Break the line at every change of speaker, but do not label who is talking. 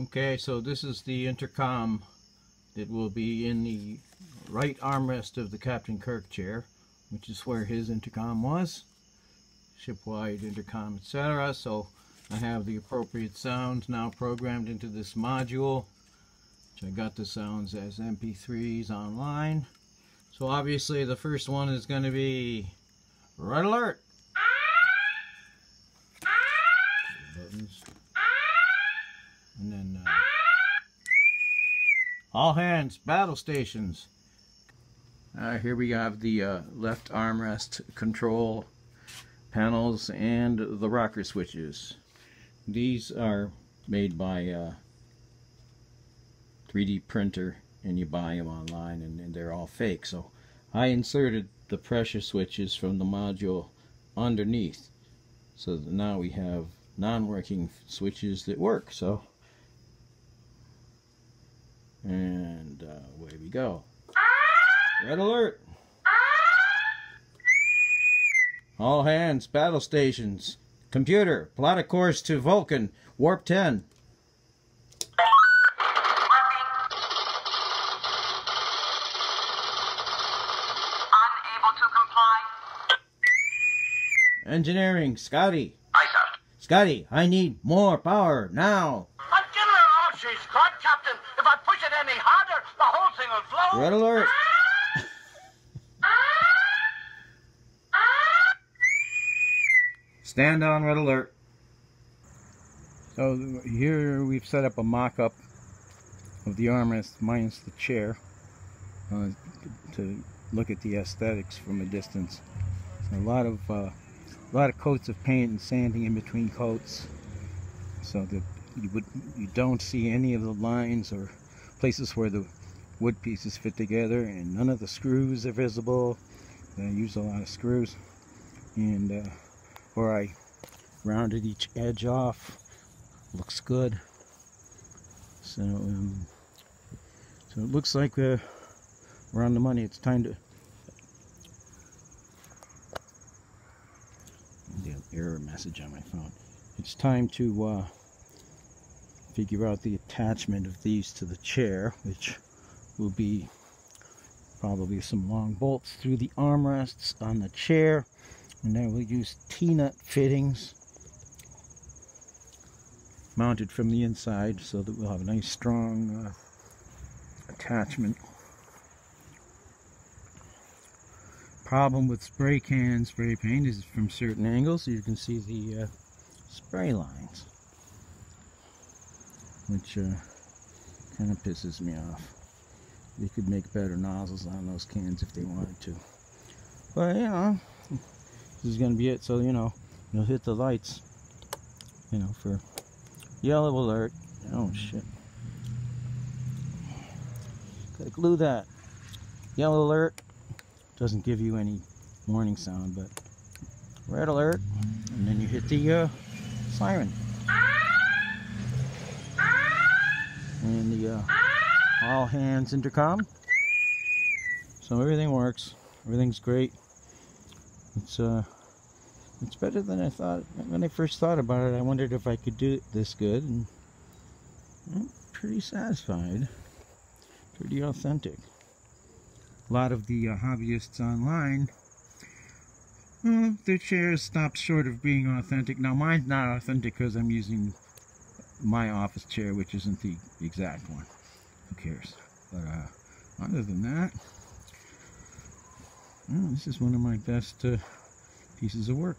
Okay, so this is the intercom that will be in the right armrest of the Captain Kirk chair, which is where his intercom was. Shipwide intercom, etc. So I have the appropriate sounds now programmed into this module. Which I got the sounds as MP3s online. So obviously the first one is going to be Red Alert. Ah! Ah! Buttons. And then uh, all hands, battle stations. Uh, here we have the uh, left armrest control panels and the rocker switches. These are made by uh, 3D printer and you buy them online and, and they're all fake. So I inserted the pressure switches from the module underneath so now we have non-working switches that work. So and uh, away we go. Red alert! All hands, battle stations. Computer, plot a course to Vulcan, warp 10.
Unable to comply.
Engineering, Scotty.
Aye, sir.
Scotty, I need more power now.
I'm giving her all she's got, Captain. If I push it any harder, the whole thing will blow.
Red alert! Stand on red alert. So here we've set up a mock-up of the armrest minus the chair uh, to look at the aesthetics from a distance. a lot of uh, a lot of coats of paint and sanding in between coats, so that you would you don't see any of the lines or places where the wood pieces fit together, and none of the screws are visible. I use a lot of screws, and uh, where I rounded each edge off looks good. So, um, so it looks like uh, we're on the money. It's time to. The error message on my phone. It's time to uh, figure out the attachment of these to the chair, which will be probably some long bolts through the armrests on the chair and then we'll use T-nut fittings mounted from the inside so that we'll have a nice strong uh, attachment. Problem with spray can spray paint is from certain angles. You can see the uh, spray lines which uh, kind of pisses me off they could make better nozzles on those cans if they wanted to. But you know this is gonna be it. So you know you'll hit the lights you know for yellow alert. Oh shit. Gotta glue that. Yellow alert doesn't give you any warning sound but red alert and then you hit the uh, siren. And the uh, all hands intercom so everything works everything's great it's uh, it's better than I thought. When I first thought about it, I wondered if I could do it this good, and I'm pretty satisfied. Pretty authentic. A lot of the uh, hobbyists online, well, their chairs stop short of being authentic. Now, mine's not authentic because I'm using my office chair, which isn't the exact one. Cares? But uh, other than that, well, this is one of my best uh, pieces of work.